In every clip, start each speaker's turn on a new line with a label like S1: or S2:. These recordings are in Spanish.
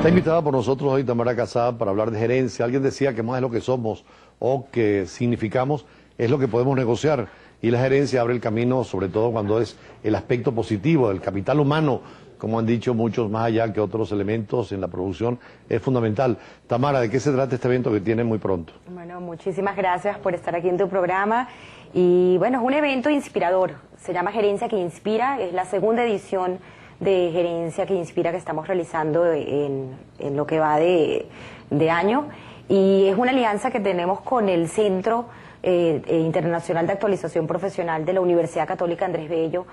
S1: Está invitada por nosotros hoy Tamara Casada para hablar de gerencia. Alguien decía que más de lo que somos o que significamos es lo que podemos negociar. Y la gerencia abre el camino, sobre todo cuando es el aspecto positivo del capital humano, como han dicho muchos, más allá que otros elementos en la producción, es fundamental. Tamara, ¿de qué se trata este evento que tiene muy pronto?
S2: Bueno, muchísimas gracias por estar aquí en tu programa. Y bueno, es un evento inspirador. Se llama Gerencia que Inspira, es la segunda edición de gerencia que inspira que estamos realizando en, lo que va de, año. Y es una alianza que tenemos con el Centro eh, eh, Internacional de Actualización Profesional de la Universidad Católica Andrés Bello,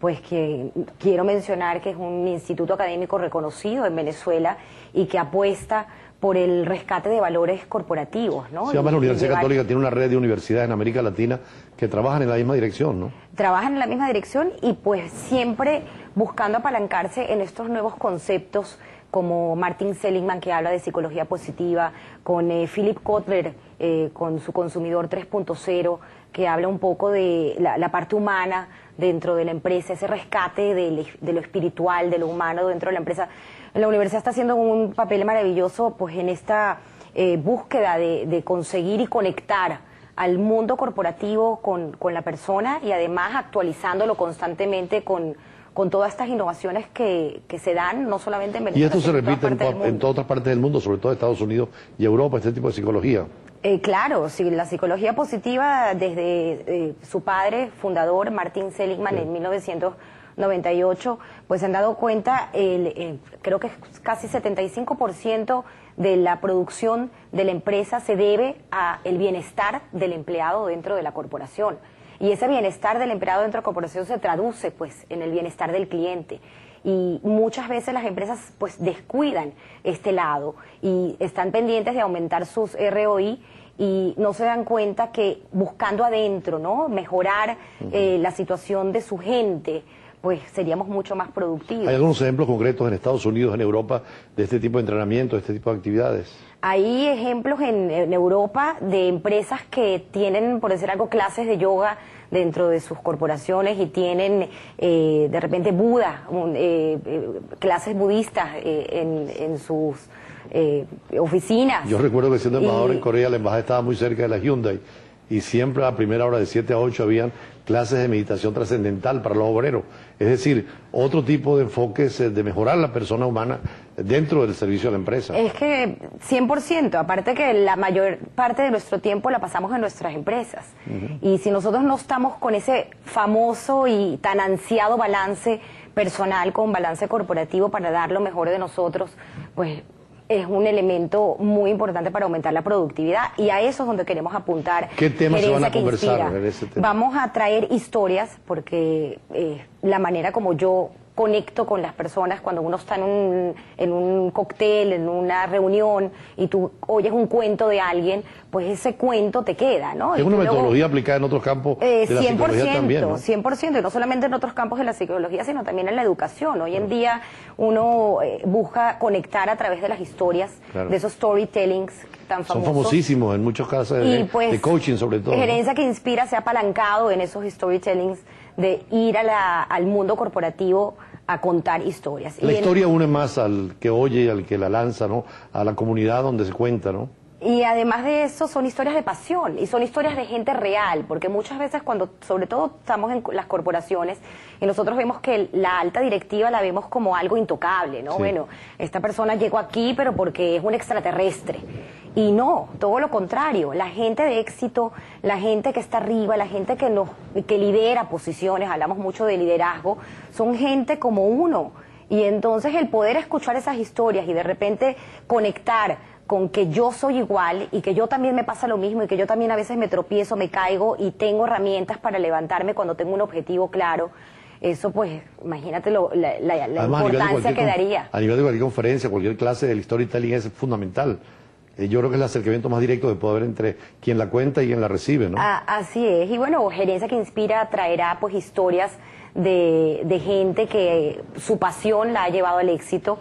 S2: pues que quiero mencionar que es un instituto académico reconocido en Venezuela y que apuesta por el rescate de valores corporativos, ¿no?
S1: La Universidad Católica, tiene una red de universidades en América Latina que trabajan en la misma dirección, ¿no?
S2: Trabajan en la misma dirección y pues siempre buscando apalancarse en estos nuevos conceptos como Martin Seligman que habla de psicología positiva, con eh, Philip Kotler eh, con su consumidor 3.0 que habla un poco de la, parte humana dentro de la empresa, ese rescate de, lo espiritual, de lo humano dentro de la empresa. La universidad está haciendo un papel maravilloso pues en esta eh, búsqueda de, conseguir y conectar al mundo corporativo con, la persona y además actualizándolo constantemente con, con todas estas innovaciones que, se dan, no solamente en
S1: Venezuela. Y esto se repite en, todas otras partes del mundo, sobre todo Estados Unidos y Europa, este tipo de psicología.
S2: Eh, claro, sí, la psicología positiva desde eh, su padre, fundador, Martin Seligman, en 1900 98, pues se han dado cuenta, el, creo que casi 75% de la producción de la empresa se debe al bienestar del empleado dentro de la corporación. Y ese bienestar del empleado dentro de la corporación se traduce pues en el bienestar del cliente y muchas veces las empresas pues descuidan este lado y están pendientes de aumentar sus ROI y no se dan cuenta que buscando adentro, ¿no? Mejorar eh, la situación de su gente, pues seríamos mucho más productivos.
S1: ¿Hay algunos ejemplos concretos en Estados Unidos, en Europa, de este tipo de entrenamiento, de este tipo de actividades?
S2: Hay ejemplos en, Europa de empresas que tienen, por decir algo, clases de yoga dentro de sus corporaciones y tienen eh, de repente Buda, eh, eh, clases budistas en, sus oficinas.
S1: Yo recuerdo que siendo embajador en Corea, la embajada estaba muy cerca de la Hyundai y siempre a primera hora de 7 a 8 habían clases de meditación trascendental para los obreros. Es decir, otro tipo de enfoques de mejorar la persona humana dentro del servicio de la empresa.
S2: Es que 100%, aparte que la mayor parte de nuestro tiempo la pasamos en nuestras empresas. Y si nosotros no estamos con ese famoso y tan ansiado balance personal con balance corporativo para dar lo mejor de nosotros, pues es un elemento muy importante para aumentar la productividad y a eso es donde queremos apuntar.
S1: ¿Qué temas se van a conversar?
S2: Vamos a traer historias porque eh, la manera como yo conecto con las personas cuando uno está en un, en un cóctel, en una reunión y tú oyes un cuento de alguien, pues ese cuento te queda, ¿no?
S1: Es una metodología aplicada en otros campos de la psicología también, ¿no?
S2: 100%, y no solamente en otros campos de la psicología, sino también en la educación. Hoy en día uno eh, busca conectar a través de las historias, de esos storytellings tan famosos.
S1: Son famosísimos en muchos casos de,
S2: pues,
S1: coaching sobre todo.
S2: Gerencia que inspira se ha apalancado en esos storytellings de ir al mundo corporativo a contar historias.
S1: La historia une más al que oye, al que la lanza, ¿no? A la comunidad donde se cuenta, ¿no?
S2: Y además de eso son historias de pasión y son historias de gente real, porque muchas veces cuando, sobre todo estamos en las corporaciones y nosotros vemos que la alta directiva la vemos como algo intocable, ¿no? Bueno, esta persona llegó aquí pero porque es un extraterrestre. Y no, todo lo contrario, la gente de éxito, la gente que está arriba, la gente que nos que lidera posiciones, hablamos mucho de liderazgo, son gente como uno. Y entonces el poder escuchar esas historias y de repente conectar con que yo soy igual y que yo también me pasa lo mismo y que yo también a veces me tropiezo, me caigo y tengo herramientas para levantarme cuando tengo un objetivo claro. Eso pues, imagínate lo, la, importancia que daría.
S1: A nivel de cualquier conferencia, cualquier clase del storytelling es fundamental. Eh, yo creo que es el acercamiento más directo de poder entre quien la cuenta y quien la recibe, ¿no?
S2: Ah, así es. Y bueno, Gerencia que Inspira traerá pues historias de, de gente que su pasión la ha llevado al éxito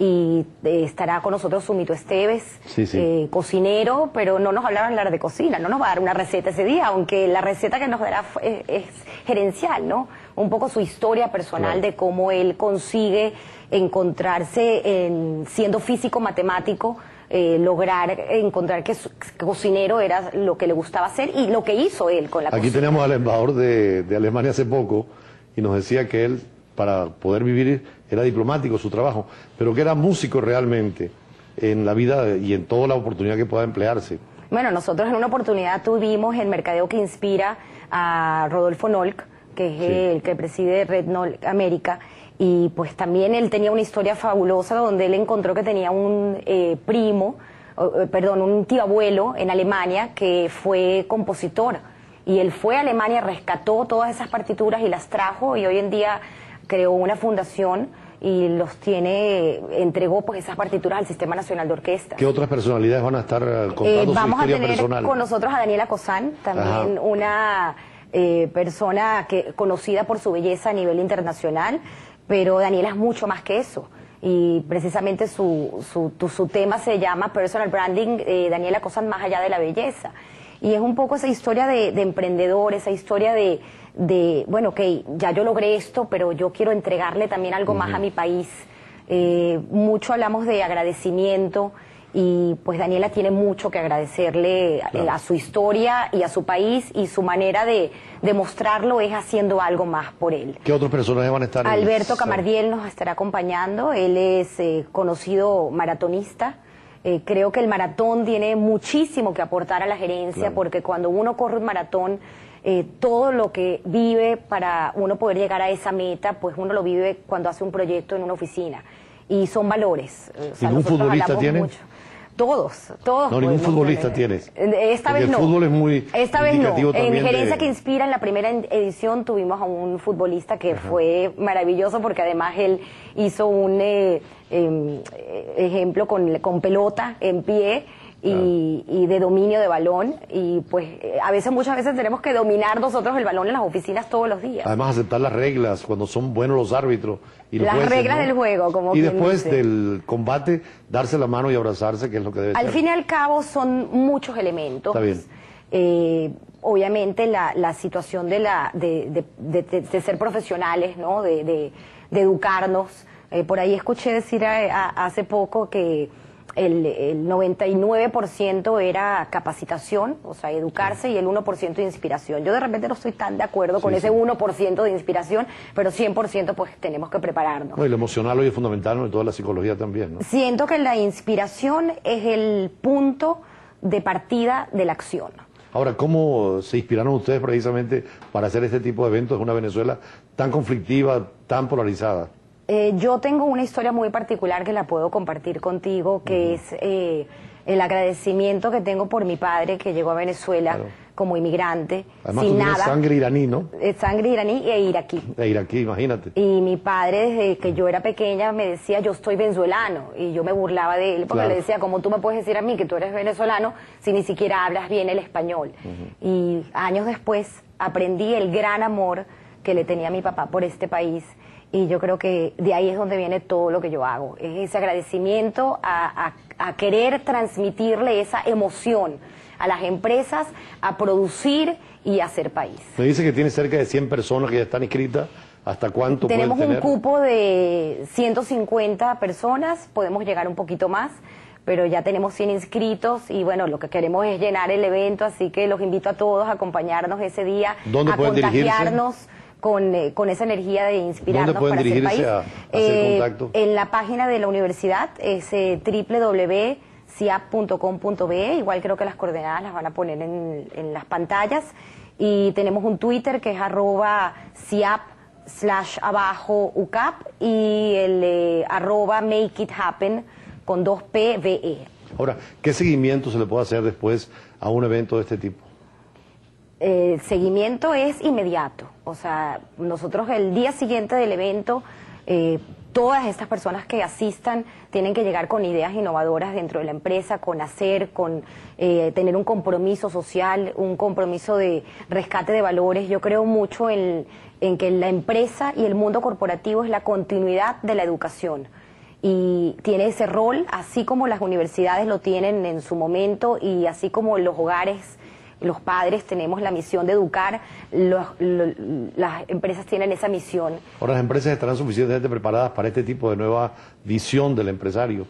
S2: y eh, estará con nosotros Sumito Esteves, eh, cocinero, pero no nos hablará hablar de cocina, no nos va a dar una receta ese día, aunque la receta que nos dará es, gerencial, ¿no? un poco su historia personal de cómo él consigue encontrarse en, siendo físico matemático, eh, lograr encontrar que, cocinero era lo que le gustaba hacer y lo que hizo él con la
S1: Aquí teníamos al embajador de, de Alemania hace poco y nos decía que él, para poder vivir, era diplomático su trabajo, pero que era músico realmente en la vida y en toda la oportunidad que pueda emplearse.
S2: Bueno, nosotros en una oportunidad tuvimos el mercadeo que inspira a Rodolfo Nolk, que es el que preside Red Nolk América, y pues también él tenía una historia fabulosa donde él encontró que tenía un eh, primo, eh, perdón, un tío abuelo en Alemania que fue compositor. Y él fue a Alemania, rescató todas esas partituras y las trajo y hoy en día creó una fundación y los tiene, entregó pues esas partituras al Sistema Nacional de Orquesta.
S1: ¿Qué otras personalidades van a estar eh, contando
S2: Vamos
S1: a
S2: tener con nosotros a Daniela Cosán, también una persona que, conocida por su belleza a nivel internacional pero Daniela es mucho más que eso. Y precisamente su, su, tema se llama Personal Branding, eh, Daniela Cosas más allá de la belleza. Y es un poco esa historia de, emprendedor, esa historia de, de, bueno, ok, ya yo logré esto, pero yo quiero entregarle también algo más a mi país. Eh, mucho hablamos de agradecimiento y pues Daniela tiene mucho que agradecerle eh, a su historia y a su país y su manera de, demostrarlo es haciendo algo más por él.
S1: ¿Qué otros personajes van a estar?
S2: Alberto Camardiel nos estará acompañando, él es eh, conocido maratonista. Eh, creo que el maratón tiene muchísimo que aportar a la gerencia porque cuando uno corre un maratón, todo lo que vive para uno poder llegar a esa meta, pues uno lo vive cuando hace un proyecto en una oficina. Y son valores.
S1: ¿Ningún futbolista tiene?
S2: Todos, todos.
S1: No, ningún futbolista tienes.
S2: Esta vez
S1: el
S2: no.
S1: fútbol es muy
S2: Esta vez no. En Gerencia que Inspira, en la primera edición, tuvimos a un futbolista que fue maravilloso porque además él hizo un eh, em, ejemplo con, con pelota en pie y, de dominio de balón y pues eh, a veces muchas veces tenemos que dominar nosotros el balón en las oficinas todos los días.
S1: Además aceptar las reglas cuando son buenos los árbitros y
S2: las reglas del juego como
S1: y después del combate darse la mano y abrazarse que es lo que debe
S2: al fin y al cabo son muchos elementos.
S1: Está bien.
S2: Eh, obviamente la, la, situación de la de, de, ser profesionales, ¿no? De, educarnos. Eh, por ahí escuché decir hace poco que el, el 99% era capacitación, o sea, educarse, y el 1% de inspiración. Yo de repente no estoy tan de acuerdo con ese 1% de inspiración, pero 100% pues tenemos que prepararnos.
S1: No, y lo emocional hoy es fundamental, ¿no? y toda la psicología también. ¿no?
S2: Siento que la inspiración es el punto de partida de la acción.
S1: Ahora, ¿cómo se inspiraron ustedes precisamente para hacer este tipo de eventos en una Venezuela tan conflictiva, tan polarizada?
S2: Eh, yo tengo una historia muy particular que la puedo compartir contigo, que es eh, el agradecimiento que tengo por mi padre que llegó a Venezuela como inmigrante,
S1: Además,
S2: sin nada.
S1: sangre iraní, ¿no?
S2: Eh, sangre iraní e iraquí.
S1: E iraquí, imagínate.
S2: Y mi padre, desde que yo era pequeña, me decía, yo estoy venezolano. Y yo me burlaba de él, porque le decía, ¿cómo tú me puedes decir a mí que tú eres venezolano si ni siquiera hablas bien el español? Y años después aprendí el gran amor que le tenía mi papá por este país y yo creo que de ahí es donde viene todo lo que yo hago. Es ese agradecimiento a, querer transmitirle esa emoción a las empresas a producir y a hacer país.
S1: Me dice que tiene cerca de 100 personas que ya están inscritas. ¿Hasta cuánto
S2: Tenemos
S1: un
S2: cupo de 150 personas, podemos llegar un poquito más, pero ya tenemos 100 inscritos y bueno, lo que queremos es llenar el evento, así que los invito a todos a acompañarnos ese día,
S1: ¿Dónde
S2: a
S1: contagiarnos
S2: con, eh, con esa energía de inspirarnos
S1: ¿Dónde pueden
S2: para
S1: dirigirse
S2: país.
S1: A, hacer
S2: eh,
S1: contacto?
S2: En la página de la universidad es eh, www.ciap.com.be, igual creo que las coordenadas las van a poner en, en las pantallas. Y tenemos un Twitter que es arroba ciap slash abajo UCAP y el eh, arroba make it happen con dos P V E.
S1: Ahora, ¿qué seguimiento se le puede hacer después a un evento de este tipo?
S2: el seguimiento es inmediato. O sea, nosotros el día siguiente del evento, eh, todas estas personas que asistan tienen que llegar con ideas innovadoras dentro de la empresa, con hacer, con eh, tener un compromiso social, un compromiso de rescate de valores. Yo creo mucho en, en que la empresa y el mundo corporativo es la continuidad de la educación y tiene ese rol, así como las universidades lo tienen en su momento y así como los hogares los padres tenemos la misión de educar, los- lo- las empresas tienen esa misión.
S1: Ahora las empresas estarán suficientemente preparadas para este tipo de nueva visión del empresario,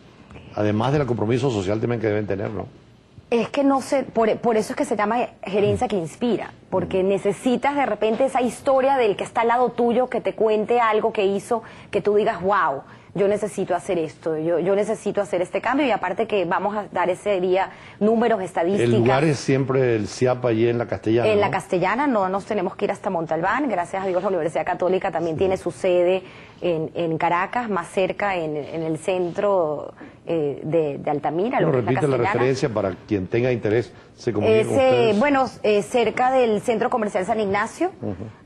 S1: además del compromiso social también que deben tener, ¿no?
S2: Es que no sé, por, por eso es que se llama gerencia que inspira, porque necesitas de repente esa historia del que está al lado tuyo, que te cuente algo que hizo, que tú digas, wow, yo necesito hacer esto, yo, yo necesito hacer este cambio y aparte que vamos a dar ese día números, estadísticas.
S1: El lugar es siempre el CIAP allí en la Castellana.
S2: En la
S1: ¿no?
S2: Castellana no nos tenemos que ir hasta Montalbán, gracias a Dios la Universidad Católica también tiene su sede en, en Caracas, más cerca en, en el centro eh, de, de Altamira, lo la
S1: repite la referencia para quien tenga interés, se comunique
S2: Es,
S1: con ustedes.
S2: bueno, eh, cerca del Centro Comercial San Ignacio,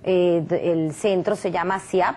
S2: eh, el centro se llama CIAP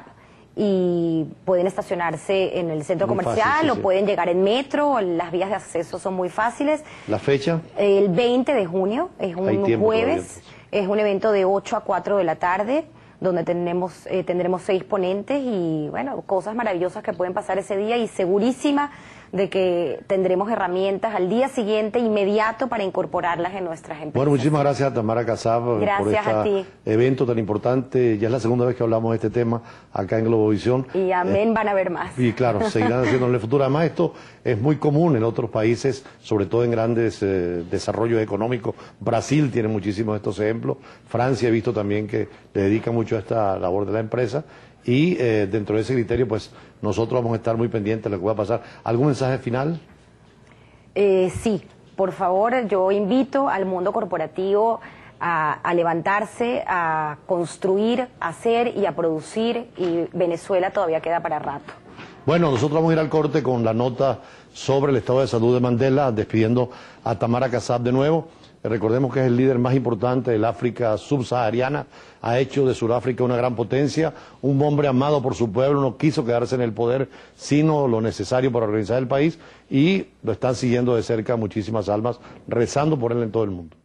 S2: y pueden estacionarse en el centro
S1: Muy
S2: comercial
S1: fácil, sí,
S2: o
S1: sí.
S2: pueden llegar en metro, las vías de acceso son muy fáciles.
S1: La fecha,
S2: El 20 de junio es un jueves,
S1: entonces.
S2: es un evento de 8 a 4 de la tarde donde tenemos, eh, tendremos seis ponentes y bueno, cosas maravillosas que pueden pasar ese día y segurísima de que tendremos herramientas al día siguiente inmediato para incorporarlas en nuestras empresas.
S1: Bueno, muchísimas gracias a Tamara Casab por
S2: Gracias a
S1: este
S2: ti.
S1: evento tan importante. Ya es la segunda vez que hablamos de este tema acá en Globovisión.
S2: Y amén, van a ver más.
S1: Y claro, seguirán haciéndolo en el futuro. Además, esto es muy común en otros países, sobre todo en grandes eh, desarrollos económicos. Brasil tiene muchísimos de estos ejemplos. Francia he visto también que le dedica mucho a esta labor de la empresa. Y eh, dentro de ese criterio, pues nosotros vamos a estar muy pendientes de lo que va a pasar. ¿Algún mensaje final?
S2: Eh, sí, por favor, yo invito al mundo corporativo a, a levantarse, a construir, a hacer y a producir y Venezuela todavía queda para rato.
S1: Bueno, nosotros vamos a ir al corte con la nota sobre el estado de salud de Mandela, despidiendo a Tamara Kassab de nuevo. Recordemos que es el líder más importante del África subsahariana, ha hecho de Sudáfrica una gran potencia, un hombre amado por su pueblo, no quiso quedarse en el poder, sino lo necesario para organizar el país. Y lo están siguiendo de cerca muchísimas almas, rezando por él en todo el mundo.